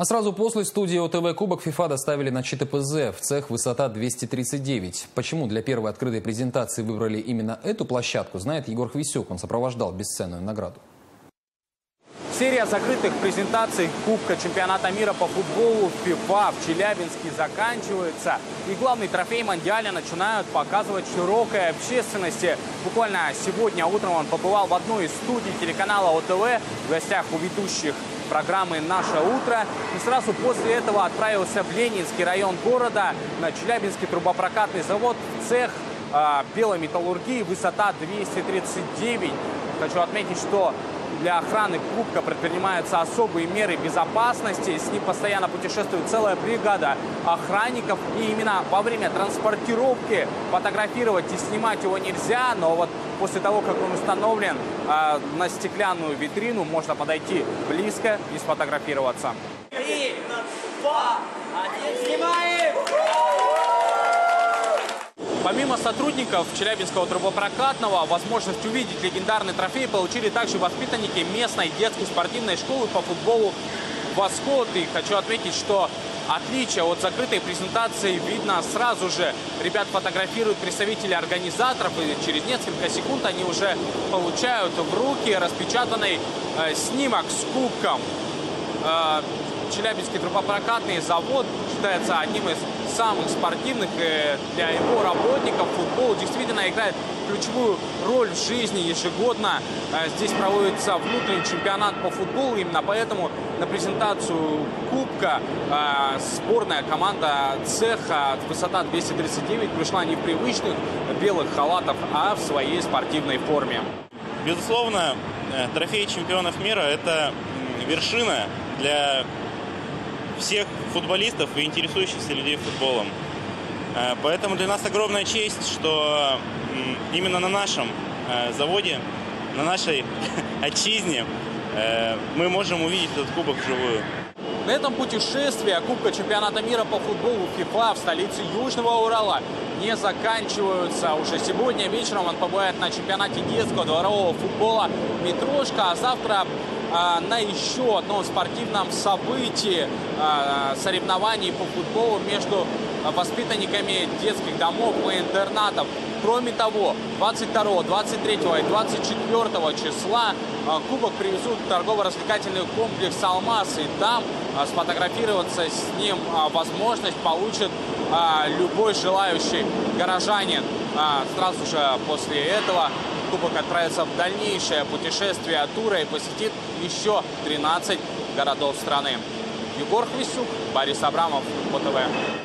А сразу после студии ОТВ Кубок ФИФА доставили на ЧТПЗ в цех высота 239. Почему для первой открытой презентации выбрали именно эту площадку, знает Егор Хвисюк. Он сопровождал бесценную награду. Серия закрытых презентаций Кубка чемпионата мира по футболу ФИФА в Челябинске заканчивается. И главный трофей Мондиаля начинают показывать широкой общественности. Буквально сегодня утром он побывал в одной из студий телеканала ОТВ в гостях у ведущих программы «Наше утро». И сразу после этого отправился в Ленинский район города на Челябинский трубопрокатный завод цех э, белой металлургии высота 239. Хочу отметить, что для охраны Кубка предпринимаются особые меры безопасности. С ним постоянно путешествует целая бригада охранников. И именно во время транспортировки фотографировать и снимать его нельзя. Но вот после того, как он установлен э, на стеклянную витрину, можно подойти близко и сфотографироваться. Три, два, Помимо сотрудников Челябинского трубопрокатного, возможность увидеть легендарный трофей получили также воспитанники местной детской спортивной школы по футболу «Восход». И хочу отметить, что отличие от закрытой презентации видно сразу же. Ребят фотографируют представители организаторов, и через несколько секунд они уже получают в руки распечатанный э, снимок с кубком. Э, Челябинский трубопрокатный завод считается одним из самых спортивных. И для его работников футбол действительно играет ключевую роль в жизни ежегодно. Э, здесь проводится внутренний чемпионат по футболу. Именно поэтому на презентацию Кубка э, сборная команда цеха высота 239 пришла не в привычных белых халатах, а в своей спортивной форме. Безусловно, э, трофей чемпионов мира – это вершина для всех футболистов и интересующихся людей футболом. Э, поэтому для нас огромная честь, что именно на нашем э, заводе, на нашей отчизне э, мы можем увидеть этот кубок вживую. На этом путешествия Кубка чемпионата мира по футболу ФИФА в столице Южного Урала не заканчиваются. Уже сегодня вечером он побывает на чемпионате детского дворового футбола «Метрошка», а завтра на еще одном спортивном событии а, соревнований по футболу между воспитанниками детских домов и интернатов. Кроме того, 22, 23 и 24 числа а, кубок привезут в торгово-развлекательный комплекс «Алмаз». И там сфотографироваться с ним возможность получит любой желающий горожанин. Сразу же после этого Кубок отправится в дальнейшее путешествие тура и посетит еще 13 городов страны. Егор Хвисюк, Борис Абрамов, ОТВ.